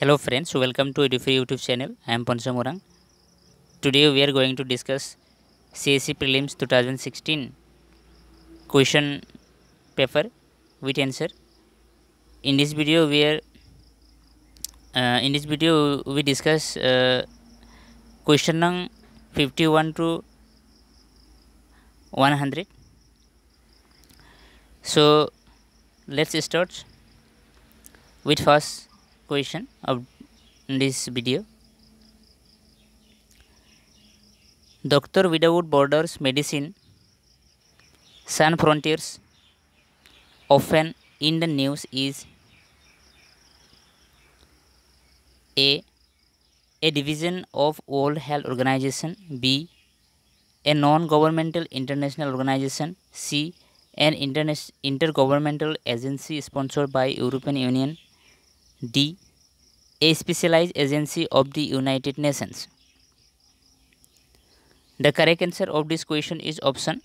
Hello friends, welcome to EduFree YouTube channel. I am Pansam Urang. Today we are going to discuss CSE Prelims 2016 question paper with answer. In this video we are uh, in this video we discuss uh, question nang 51 to 100. So let's start with first question of this video. Doctor Without Borders Médecins Sans Frontières often in the news is A. A division of World Health Organization B. A non-governmental international organization C. An interna- intergovernmental agency sponsored by European Union D. A specialized agency of the United Nations. The correct answer of this question is option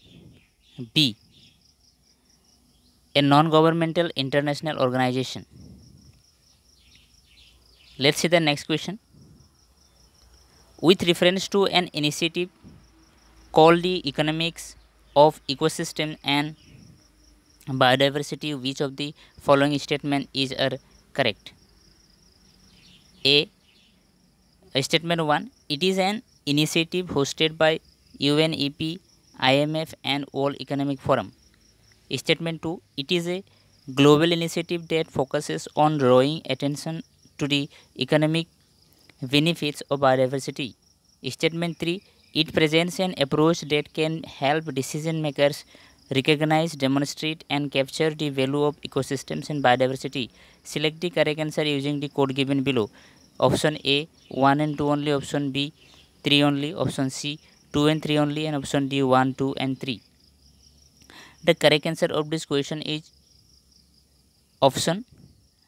B. A non governmental international organization. Let's see the next question. With reference to an initiative called the Economics of Ecosystem and Biodiversity, which of the following statement is a correct? A. Statement 1 It is an initiative hosted by UNEP, IMF, and World Economic Forum. Statement 2 It is a global initiative that focuses on drawing attention to the economic benefits of biodiversity. Statement 3 It presents an approach that can help decision makers recognize, demonstrate, and capture the value of ecosystems and biodiversity. Select the correct answer using the code given below. Option A 1 and 2 only, option B 3 only, option C 2 and 3 only, and option D 1, 2, and 3. The correct answer of this question is option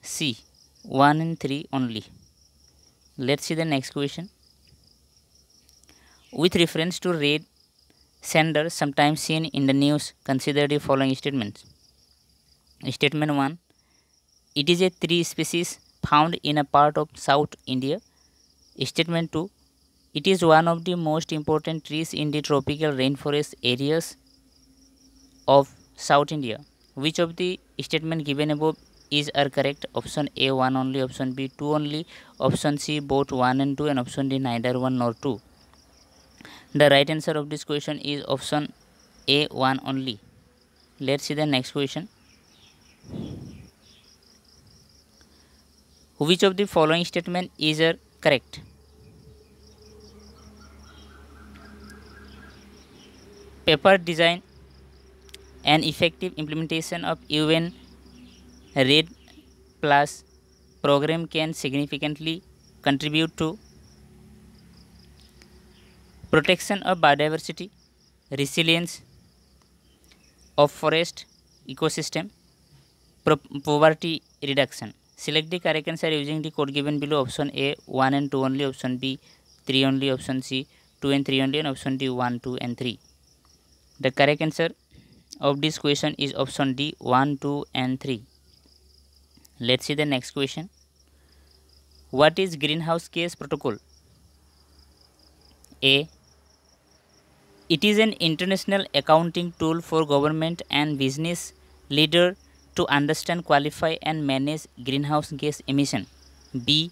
C 1 and 3 only. Let's see the next question. With reference to red sander sometimes seen in the news, consider the following statements. Statement 1 It is a tree species found in a part of South India. Statement 2 It is one of the most important trees in the tropical rainforest areas of South India. Which of the statement given above is are correct? Option A 1 only, option B 2 only, option C both 1 and 2, and option D neither 1 nor 2. The right answer of this question is option A 1 only. Let's see the next question. Which of the following statement is correct? Paper design and effective implementation of UN REDD Plus program can significantly contribute to protection of biodiversity, resilience of forest ecosystem, poverty reduction. Select the correct answer using the code given below. Option A 1 and 2 only, option B 3 only, option C 2 and 3 only, and option D 1, 2, and 3. The correct answer of this question is option D 1, 2, and 3. Let's see the next question. What is greenhouse gas protocol? A. It is an international accounting tool for government and business leader to understand, qualify, and manage greenhouse gas emission. B.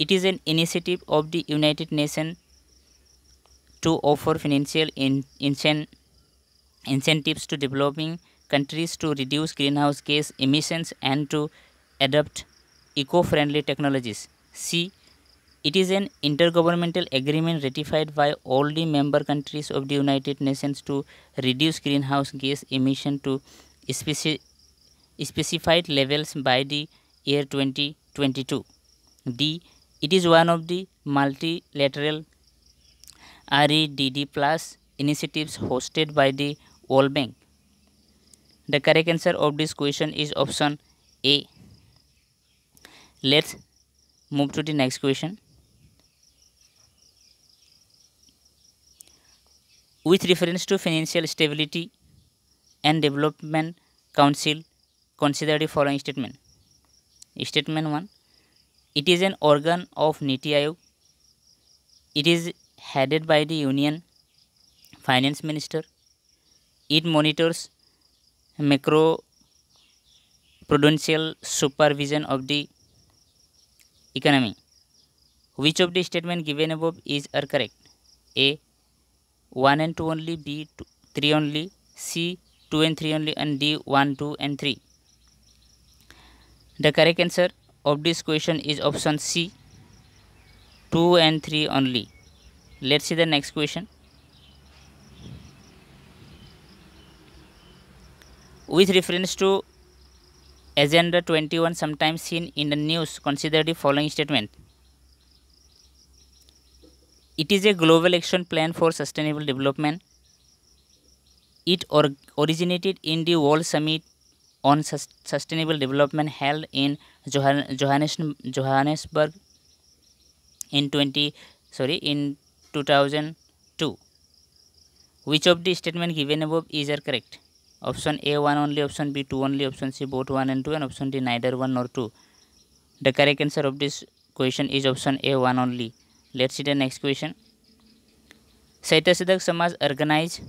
It is an initiative of the United Nations to offer financial in, incen, incentives to developing countries to reduce greenhouse gas emissions and to adopt eco-friendly technologies. C. It is an intergovernmental agreement ratified by all the member countries of the United Nations to reduce greenhouse gas emission to speci- specified levels by the year 2022. D. It is one of the multilateral REDD plus initiatives hosted by the World Bank. The correct answer of this question is option A. Let's move to the next question. With reference to Financial Stability and Development Council, consider the following statement. Statement 1 It is an organ of Niti Aayog. It is headed by the Union Finance Minister. It monitors macro prudential supervision of the economy. Which of the statement given above is are correct? A 1 and 2 only, B 2, 3 only, C 2 and 3 only and D 1, 2 and 3. The correct answer of this question is option C 2 and 3 only. Let's see the next question. With reference to Agenda 21 sometimes seen in the news, consider the following statement. It is a global action plan for sustainable development. It or originated in the World Summit on Sus Sustainable Development held in Johann Johannes Johannesburg in 20 sorry in 2002. Which of the statement given above is are correct? Option A 1 only, option B 2 only, option C both 1 and 2 and option D neither 1 nor 2. The correct answer of this question is option A 1 only. Let's see the next question. Saitya Samaj organized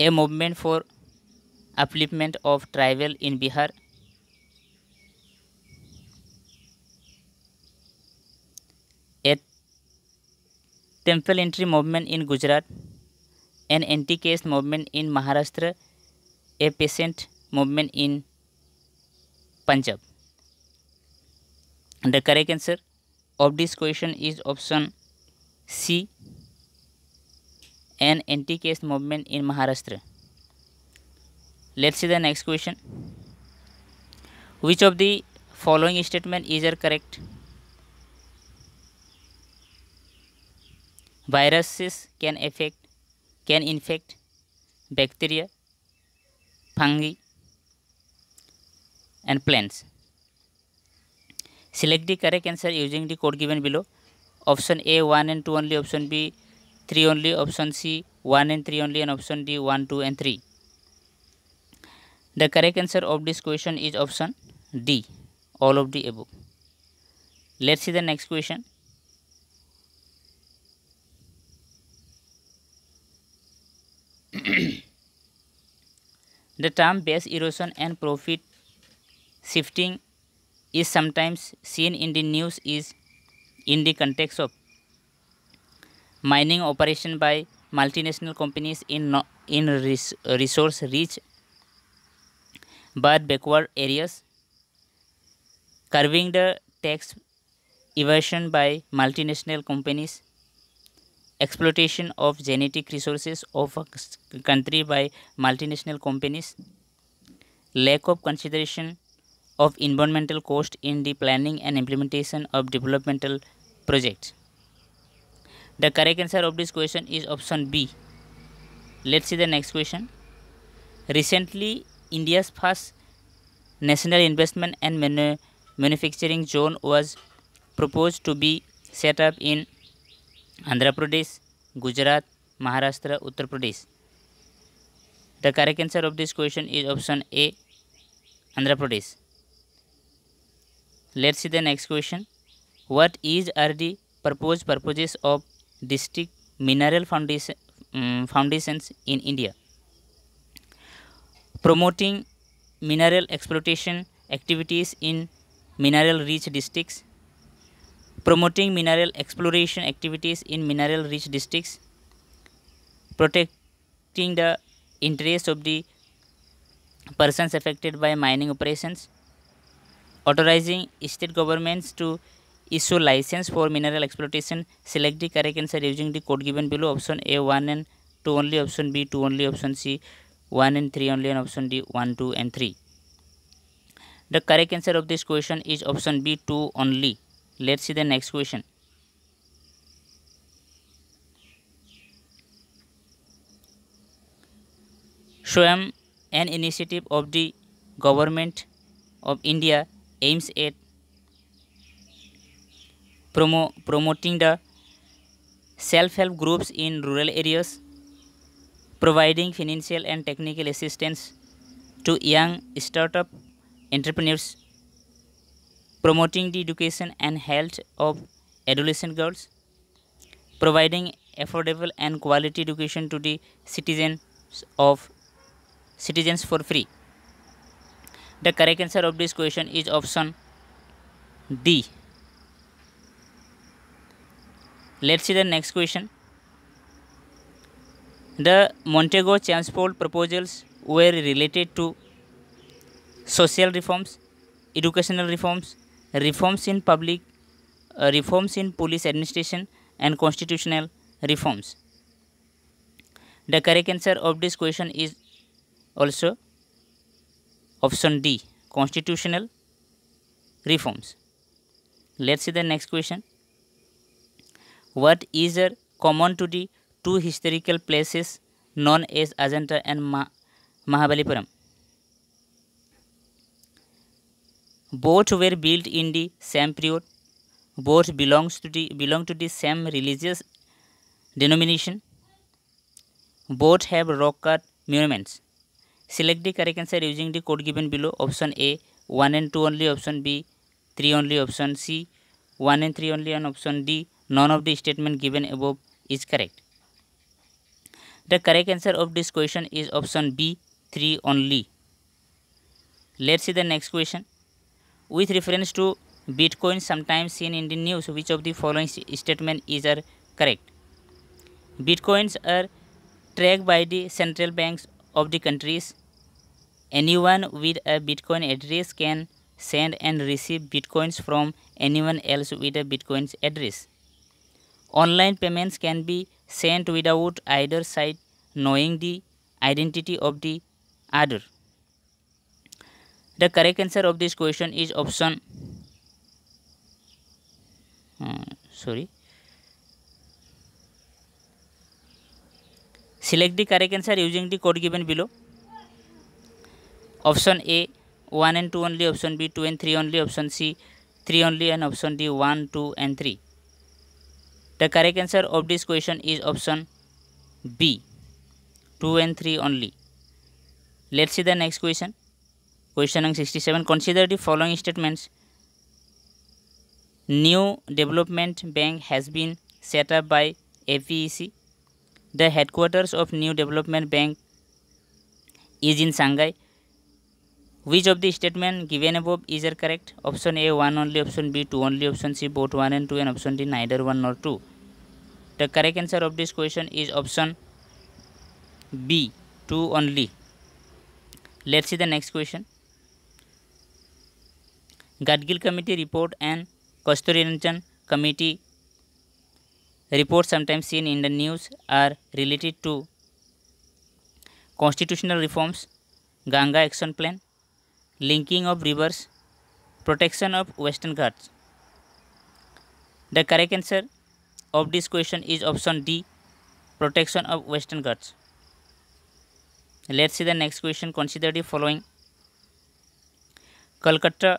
a movement for upliftment of tribal in Bihar. A temple entry movement in Gujarat an anti-caste movement in Maharashtra, a peasant movement in Punjab. And the correct answer of this question is option C, an anti-caste movement in Maharashtra. Let's see the next question. Which of the following statement is correct? Viruses can affect can infect bacteria, fungi and plants. Select the correct answer using the code given below option A one and two only option B three only option C one and three only and option D one two and three the correct answer of this question is option D all of the above let's see the next question the term base erosion and profit shifting is sometimes seen in the news is in the context of mining operation by multinational companies in no, in res, resource rich but backward areas curbing the tax evasion by multinational companies exploitation of genetic resources of a country by multinational companies, lack of consideration of environmental cost in the planning and implementation of developmental projects. The correct answer of this question is option B. Let's see the next question. Recently, India's first national investment and manu manufacturing zone was proposed to be set up in Andhra Pradesh, Gujarat, Maharashtra, Uttar Pradesh. The correct answer of this question is option A, Andhra Pradesh. Let's see the next question. What is are the proposed purposes of district mineral foundation, um, foundations in India? Promoting mineral exploitation activities in mineral rich districts promoting mineral exploration activities in mineral rich districts, protecting the interests of the persons affected by mining operations, authorizing state governments to issue license for mineral exploitation. Select the correct answer using the code given below. Option A 1 and 2 only, option B 2 only, option C 1 and 3 only, and option D 1, 2 and 3. The correct answer of this question is option B 2 only. Let's see the next question. Swayam, an initiative of the government of India, aims at promo promoting the self-help groups in rural areas, providing financial and technical assistance to young startup entrepreneurs promoting the education and health of adolescent girls, providing affordable and quality education to the citizens of citizens for free. The correct answer of this question is option D. Let's see the next question. The Montagu Chelmsford proposals were related to social reforms, educational reforms, reforms in public, uh, reforms in police administration, and constitutional reforms. The correct answer of this question is also option D constitutional reforms. Let's see the next question. What is common to the two historical places known as Ajanta and Ma- Mahabalipuram? Both were built in the same period. Both belongs to the belong to the same religious denomination. Both have rock cut monuments. Select the correct answer using the code given below. Option A 1 and 2 only, option B 3 only, option C 1 and 3 only, and option D none of the statement given above is correct. The correct answer of this question is option B 3 only. Let's see the next question. With reference to Bitcoin sometimes seen in the news, which of the following statement is are correct? Bitcoins are tracked by the central banks of the countries. Anyone with a Bitcoin address can send and receive Bitcoins from anyone else with a Bitcoin address. Online payments can be sent without either side knowing the identity of the other. The correct answer of this question is option uh, sorry select the correct answer using the code given below. Option a 1 and 2 only. Option b 2 and 3 only. Option c 3 only. And option d 1 2 and 3 the correct answer of this question is option b 2 and 3 only. Let's see the next question. Question number 67 consider the following statements. New development bank has been set up by APEC the headquarters of new development bank is in Shanghai which of the statement given above is are correct option A one only option B two only option C both one and two and option D neither one or two the correct answer of this question is option B two only let's see the next question Gadgil committee report and Kasturi Rangan committee reports sometimes seen in the news are related to constitutional reforms ganga action plan linking of rivers protection of western ghats. The correct answer of this question is option d protection of western ghats. Let's see the next question consider the following. Calcutta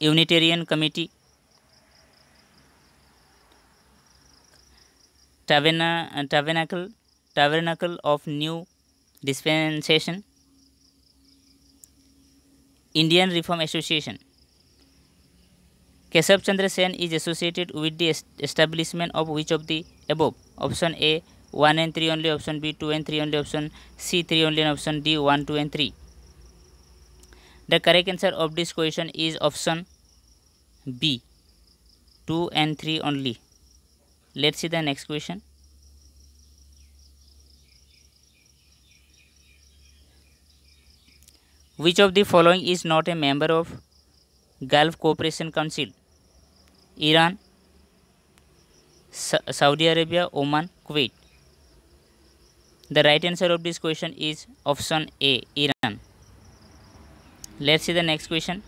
unitarian committee taberna- tabernacle tabernacle of new dispensation indian reform association Keshav Chandra Sen is associated with the establishment of which of the above? Option A 1 and 3 only, option B 2 and 3 only, option C 3 only, and option D 1, 2 and 3. The correct answer of this question is option B 2 and 3 only. Let's see the next question. Which of the following is not a member of Gulf Cooperation Council? Iran, Sa- Saudi Arabia, Oman, Kuwait. The right answer of this question is option A, Iran. Let's see the next question.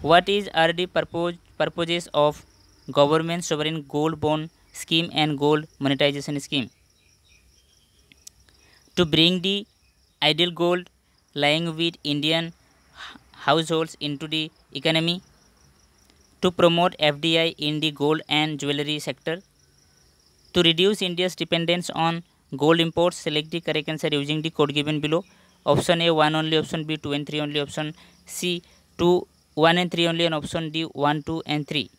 What is are the purpose, purposes of government sovereign gold bond scheme and gold monetization scheme? To bring the idle gold lying with Indian households into the economy, to promote FDI in the gold and jewelry sector, to reduce India's dependence on gold imports, select the correct answer using the code given below. Option A 1 only, option B 2 and 3 only, option C 2 1 and 3 only and option D 1, 2 and 3.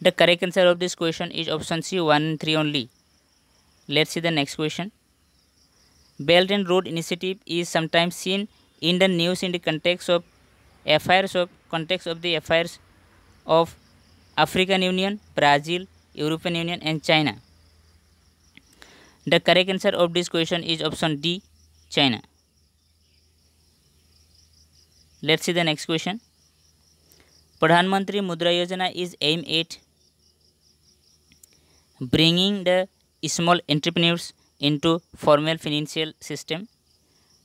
The correct answer of this question is option C one and three only let see the next question belt and road initiative is sometimes seen in the news in the context of affairs of context of the affairs of African union Brazil European union and China the correct answer of this question is option D China let's see the next question Pradhan Mantri Mudra Yojana is aim at bringing the small entrepreneurs into formal financial system,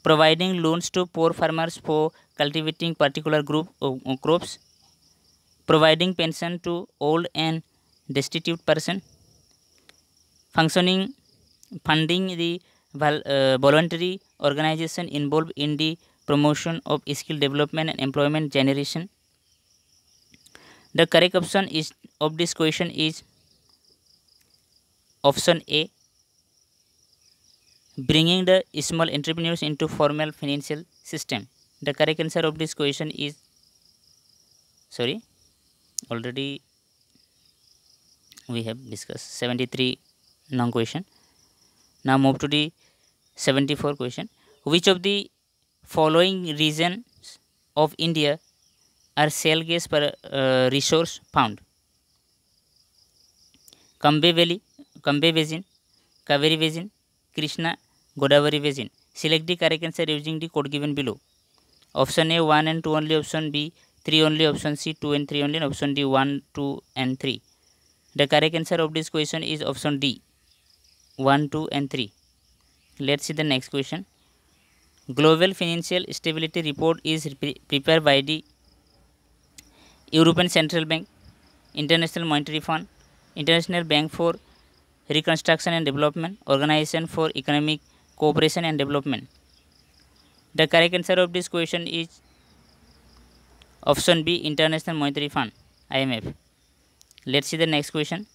providing loans to poor farmers for cultivating particular group of crops, providing pension to old and destitute person, functioning funding the uh, voluntary organization involved in the promotion of skill development and employment generation. The correct option is of this question is option a bringing the small entrepreneurs into formal financial system. The correct answer of this question is sorry already we have discussed 73 non question. Now move to the 74 question. Which of the following regions of india are shale gas per uh, resource found? Cambay Valley, Kambe Basin, Kaveri Basin, Krishna, Godavari Basin. Select the correct answer using the code given below. Option A 1 and 2 only, option B 3 only, option C 2 and 3 only, and option D 1, 2 and 3. The correct answer of this question is option D 1, 2 and 3. Let's see the next question. Global Financial Stability Report is pre prepared by the European Central Bank, International Monetary Fund, International Bank for Reconstruction and Development, Organization for Economic Cooperation and Development. The correct answer of this question is option B International Monetary Fund IMF. Let's see the next question.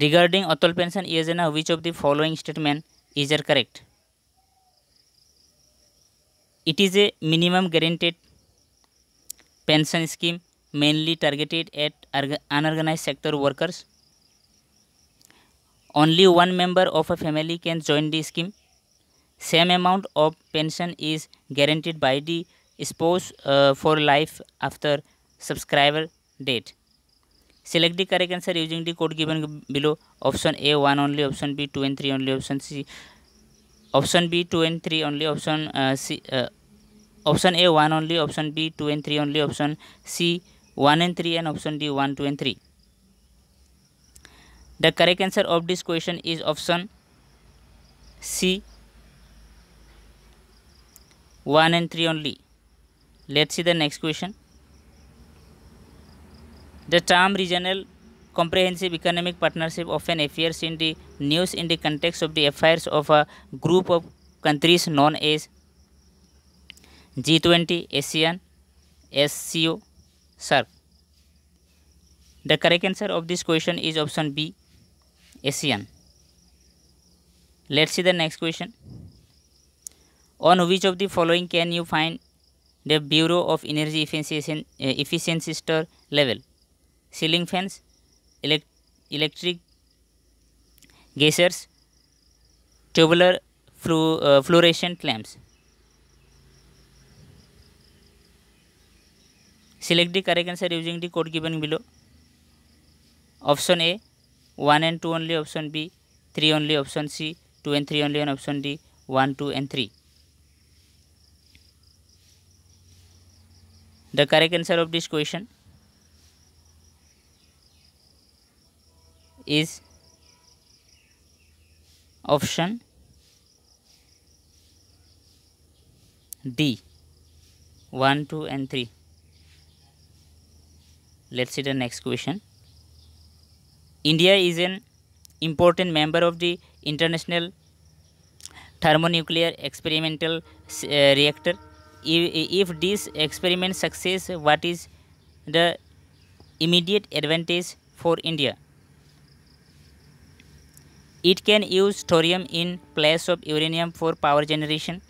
Regarding Atal Pension Yojana, which of the following statement is correct? It is a minimum guaranteed pension scheme mainly targeted at unorganized sector workers. Only one member of a family can join the scheme. Same amount of pension is guaranteed by the spouse uh, for life after subscriber date. Select the correct answer using the code given below. Option A 1 only, option B 2 and 3 only, option C option B 2 and 3 only, option uh, C uh, option A 1 only, option B 2 and 3 only, option C 1 and 3 and option D 1, 2 and 3. The correct answer of this question is option C 1 and 3 only. Let's see the next question. The term regional comprehensive economic partnership often appears in the news in the context of the affairs of a group of countries known as G20, ASEAN, SCO, sir the correct answer of this question is option B ASEAN let see the next question on which of the following can you find the bureau of energy efficiency star level ceiling fans electric geysers tubular fluorescent lamps select the correct answer using the code given below option A one and two only option B three only option C two and three only and option D one two and three the correct answer of this question is option D one two and three Let's see the next question. India is an important member of the International Thermonuclear Experimental uh, Reactor. If, if this experiment success, what is the immediate advantage for India? It can use thorium in place of uranium for power generation.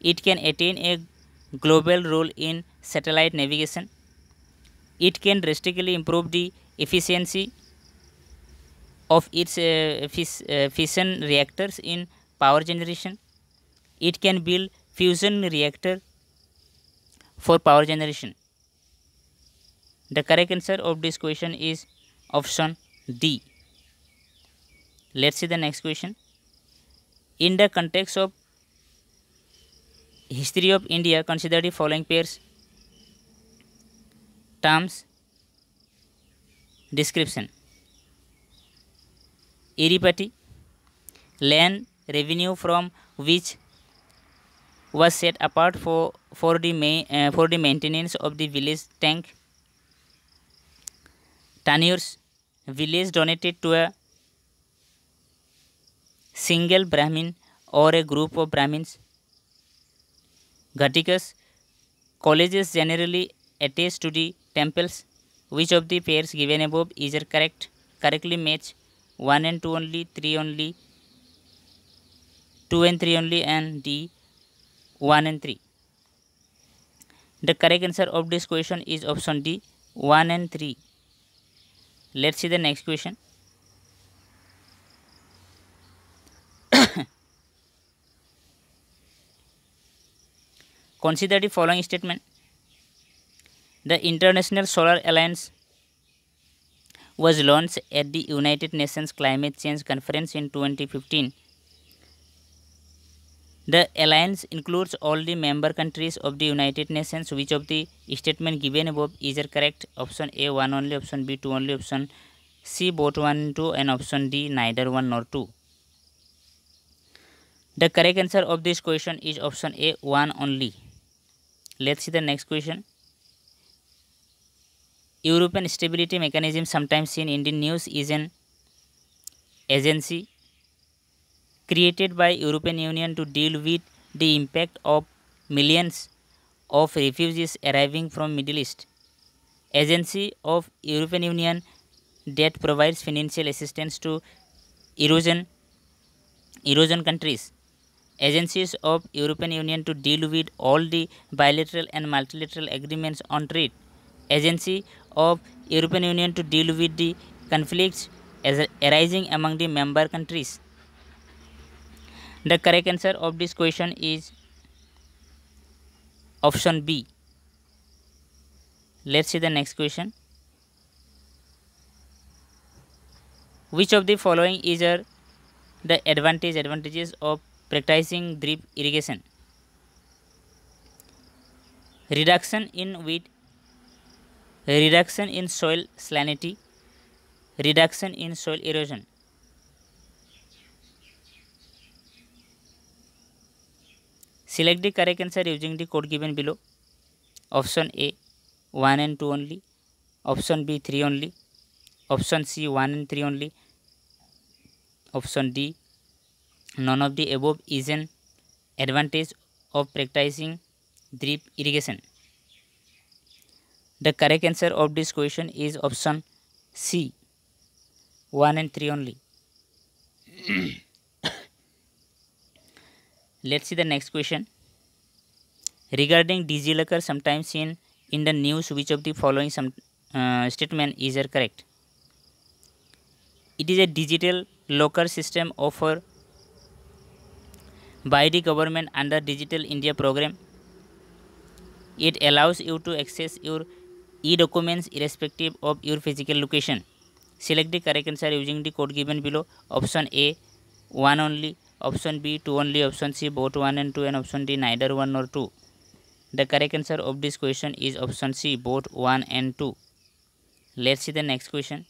It can attain a global role in satellite navigation. It can drastically improve the efficiency of its uh, uh, fission reactors in power generation. It can build fusion reactor for power generation. The correct answer of this question is option D. Let's see the next question. In the context of history of India, consider the following pairs terms description Iripati land revenue from which was set apart for for the ma- uh, for the maintenance of the village tank Tanures village donated to a single Brahmin or a group of Brahmins. Ghatikas colleges generally attached to the temples. Which of the pairs given above is correct? Correctly match 1 and 2 only, 3 only, 2 and 3 only, and D 1 and 3. The correct answer of this question is option D 1 and 3. Let's see the next question. Consider the following statement. The International Solar Alliance was launched at the United Nations Climate Change Conference in 2015. The alliance includes all the member countries of the United Nations. Which of the statement given above is correct? Option A 1 only, option B 2 only, option C both 1 and 2 and option D neither 1 nor 2. The correct answer of this question is option A 1 only. Let's see the next question. European Stability Mechanism sometimes seen in Indian news is an agency created by European Union to deal with the impact of millions of refugees arriving from Middle East. Agency of European Union that provides financial assistance to Eurozone Eurozone countries. Agencies of European Union to deal with all the bilateral and multilateral agreements on trade. Agency of European Union to deal with the conflicts arising among the member countries the correct answer of this question is option B. Let's see the next question. Which of the following is are the advantage advantages of practicing drip irrigation? Reduction in weed, reduction in soil salinity, reduction in soil erosion. Select the correct answer using the code given below. Option A 1 and 2 only. Option B 3 only. Option C 1 and 3 only. Option D none of the above is an advantage of practicing drip irrigation. The correct answer of this question is option C. 1 and 3 only. let's see the next question. Regarding DigiLocker sometimes seen in the news which of the following some uh, statement is correct? It is a digital locker system offered by the government under digital india program. It allows you to access your e documents irrespective of your physical location select the correct answer using the code given below option A one only option B two only option C both one and two and option D neither one or two the correct answer of this question is option C both one and two let's see the next question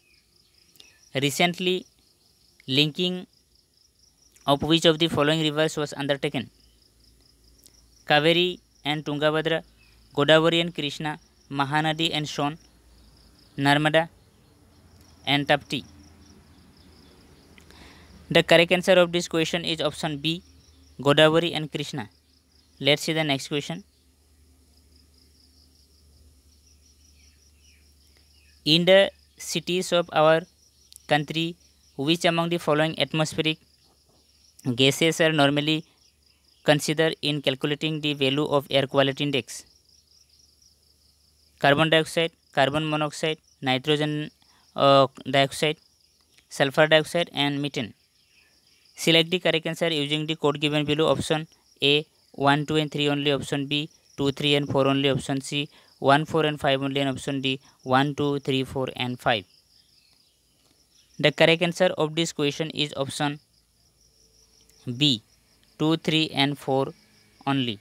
recently linking of which of the following rivers was undertaken Kaveri and Tungabhadra Godavari and Krishna Mahanadi and Son Narmada and Tapti the correct answer of this question is option B Godavari and Krishna let see the next question in the cities of our country which among the following atmospheric gases are normally consider in calculating the value of air quality index carbon dioxide carbon monoxide nitrogen uh, dioxide sulfur dioxide and methane. Select the correct answer using the code given below. Option a 1 2 and 3 only. Option b 2 3 and 4 only. Option c 1 4 and 5 only. And option d 1 2 3 4 and 5 the correct answer of this question is option b 2 3 and 4 only.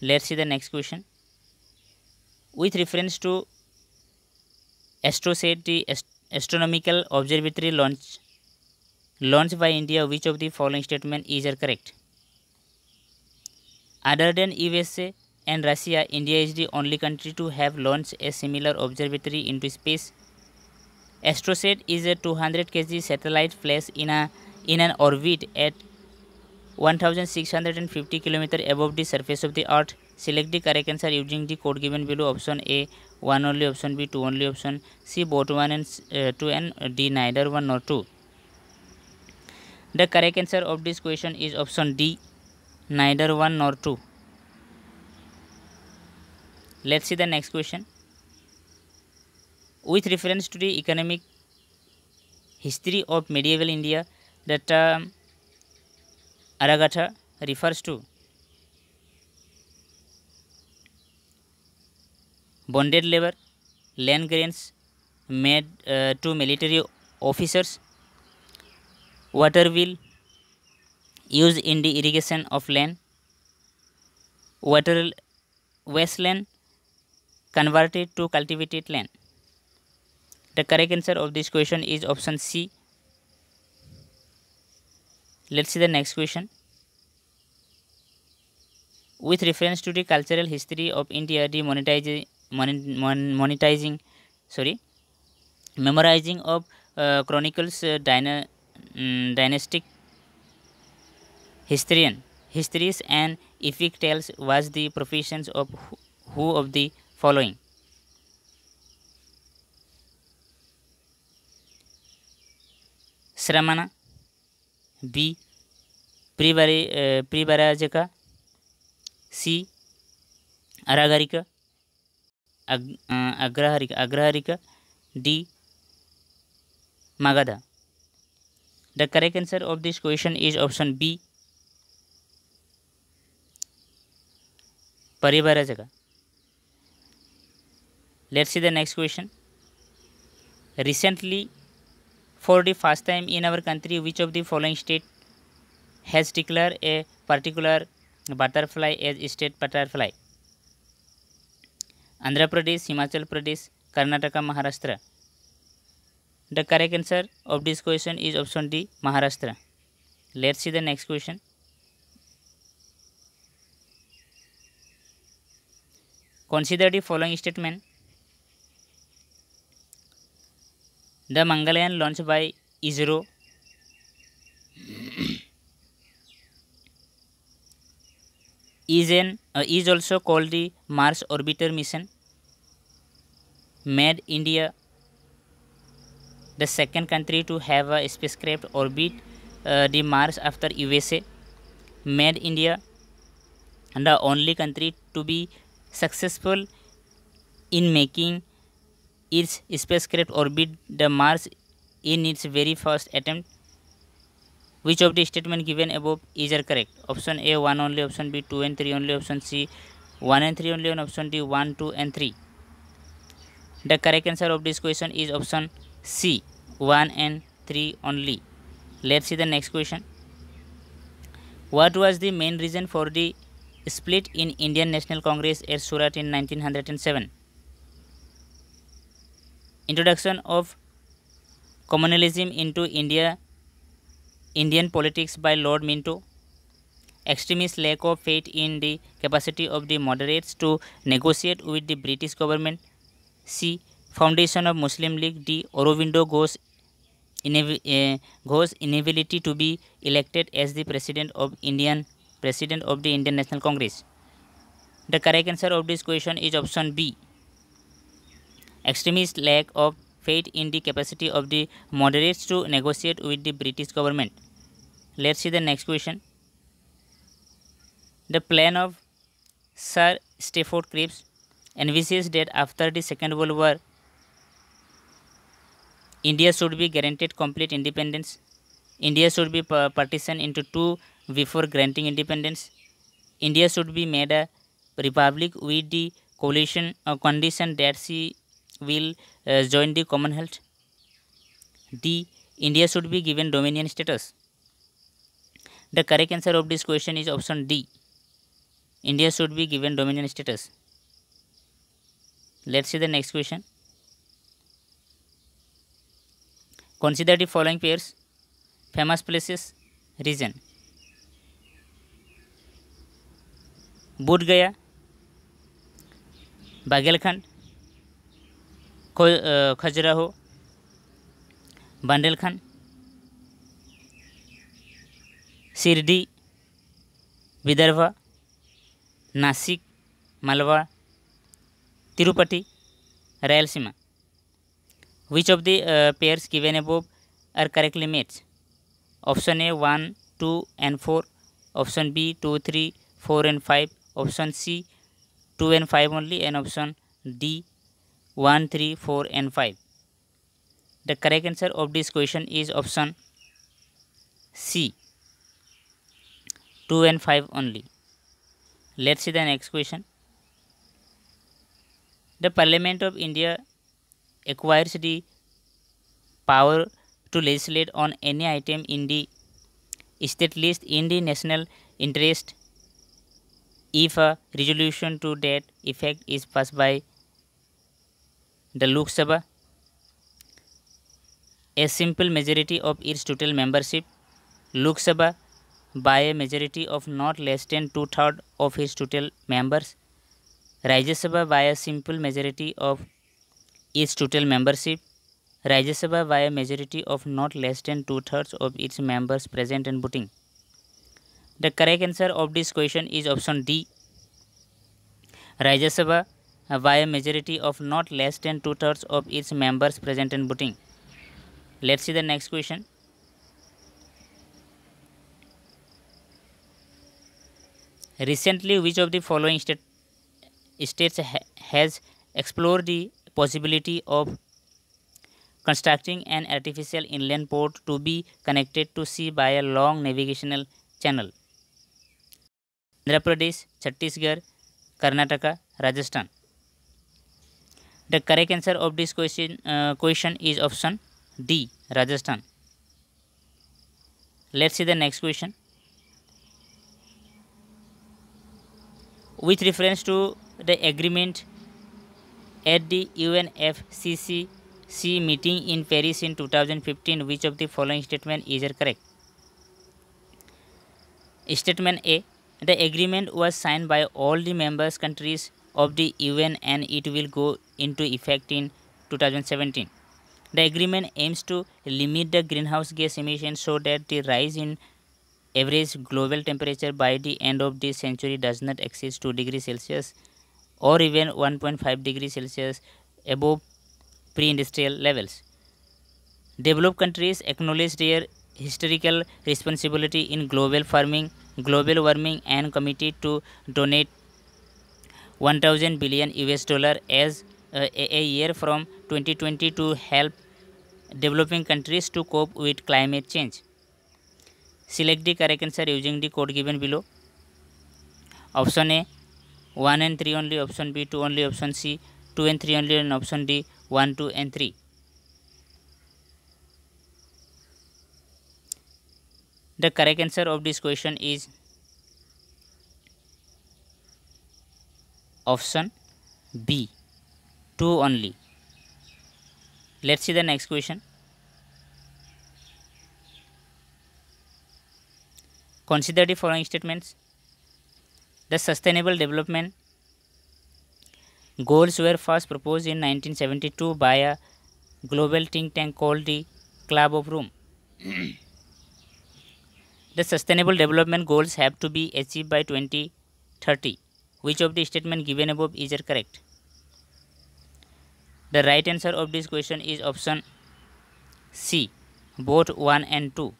Let's see the next question with reference to astrosat the ast astronomical observatory launch launched by india which of the following statement is correct other than usa and Russia, India is the only country to have launched a similar observatory into space. Astrosat is a 200 kg satellite placed in a in an orbit at 1650 km above the surface of the earth. Select the correct answer using the code given below. Option A 1 only, option B 2 only, option C both 1 and uh, 2 and D neither 1 nor 2. The correct answer of this question is option D neither 1 nor 2 let's see the next question with reference to the economic history of medieval india the term aragatha refers to bonded labor land grants made uh, to military officers water wheel used in the irrigation of land water wasteland converted to cultivated land? The correct answer of this question is option C. Let's see the next question. With reference to the cultural history of India, the monetizing, monetizing sorry memorizing of chronicles dynastic historian histories and epic tales was the profession of who of the following Shramana B प्रिवरी प्रिवराजका C अरागरिका Agraharika Agraharika D Magadha the correct answer of this question is option B Parivrajaka let's see the next question recently for the first time in our country which of the following state has declare a particular butterfly as state butterfly andhra pradesh himachal pradesh karnataka maharashtra the correct answer of this question is option d maharashtra let's see the next question. Consider the following statement. The Mangalyaan launched by ISRO. Is an uh, is also called the Mars Orbiter mission. Made India the second country to have a spacecraft orbit uh, the Mars after USA. Made India and the only country to be successful in making its spacecraft orbit the Mars in its very first attempt. Which of the statement given above is correct? Option A 1 only, option B 2 and 3 only, option C 1 and 3 only, and option D 1, 2 and 3. The correct answer of this question is option C 1 and 3 only. Let's see the next question. What was the main reason for the split in Indian National Congress at Surat in 1907? introduction of communalism into India Indian politics by Lord Minto extremist lack of faith in the capacity of the moderates to negotiate with the British government C foundation of Muslim League D Aurobindo Ghosh Ghosh inability to be elected as the president of Indian president of the Indian National Congress the correct answer of this question is option B extremist lack of faith in the capacity of the moderates to negotiate with the British government let's see the next question the plan of sir Stafford Cripps envisages that after the Second World War, India should be guaranteed complete independence. India should be partitioned into two before granting independence. India should be made a republic with the coalition uh, condition that she will uh, join the Commonwealth. D. India should be given dominion status. The correct answer of this question is option D. India should be given dominion status. Let's see the next question. Consider the following pairs. Famous places, region. Bodh Gaya Baghelkhand Khajuraho Bundelkhand Shirdi Vidarbha Nashik Malwa Tirupati Rayalaseema which of the uh, pairs given above are correctly matched option a 1 2 and 4 option b 2 3 4 and 5 option c 2 and 5 only and option d 1 3 4 and 5 the correct answer of this question is option c 2 and 5 only let's see the next question the parliament of india acquires the power to legislate on any item in the state list in the national interest. If a resolution to that effect is passed by the Lok Sabha, a simple majority of its total membership, Lok Sabha by a majority of not less than two-thirds of its total members, Rajya Sabha by a simple majority of its total membership, Rajya Sabha by a majority of not less than two-thirds of its members present and voting. The correct answer of this question is option D. Rajya Sabha by a majority of not less than two-thirds of its members present and voting. Let's see the next question. Recently, which of the following state, states ha has explored the possibility of constructing an artificial inland port to be connected to sea by a long navigational channel? Andhra Pradesh, Chhattisgarh, Karnataka, Rajasthan. The correct answer of this question uh, question is option D, Rajasthan. Let's see the next question. With reference to the agreement at the UNFCCC meeting in Paris in 2015, which of the following statement is correct? Statement A the agreement was signed by all the members countries of the UN and it will go into effect in 2017. The agreement aims to limit the greenhouse gas emissions so that the rise in average global temperature by the end of this century does not exceed 2 degrees Celsius or even 1.5 degrees Celsius above pre-industrial levels. Developed countries acknowledge their historical responsibility in global farming global warming and committed to donate 1000 billion US dollar as uh, a year from 2020 to help developing countries to cope with climate change. Select the correct answer using the code given below. Option A 1 and 3 only, option B 2 only, option C 2 and 3 only, and option D 1, 2 and 3. The correct answer of this question is option B 2 only. Let's see the next question. Consider the following statements. The sustainable development goals were first proposed in 1972 by a global think tank called the Club of Rome. The sustainable development goals have to be achieved by 2030. Which of the statement given above is correct? The right answer of this question is option C, both 1 and 2.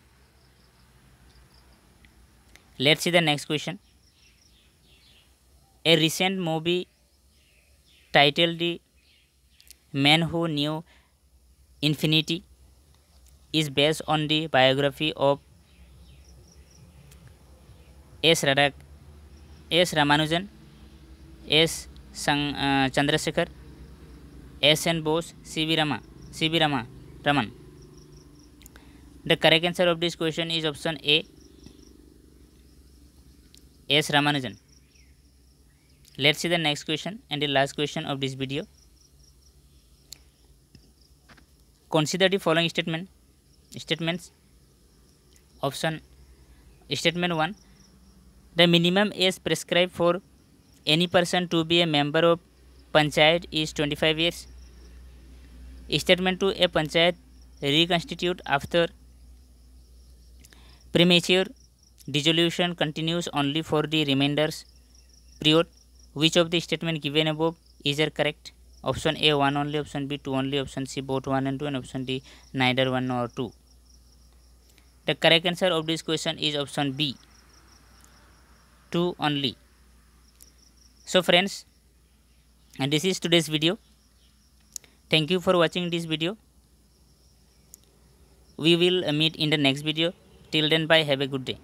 Let's see the next question. A recent movie title the man who knew infinity is based on the biography of S राडक S Ramanujan S Chandrasekhar S N Bose C V Rama C V Rama Raman the correct answer of this question is option A S Ramanujan Let's see the next question and the last question of this video. Consider the following statement statements. Option statement 1 The minimum age prescribed for any person to be a member of panchayat is 25 years. Statement 2 A panchayat reconstitute after premature dissolution continues only for the remainders period. Which of the statement given above is correct? Option A 1 only, option B 2 only, option C both 1 and 2 and option D neither 1 nor 2. The correct answer of this question is option B 2 only. So friends and this is today's video. Thank you for watching this video. We will meet in the next video. Till then bye have a good day.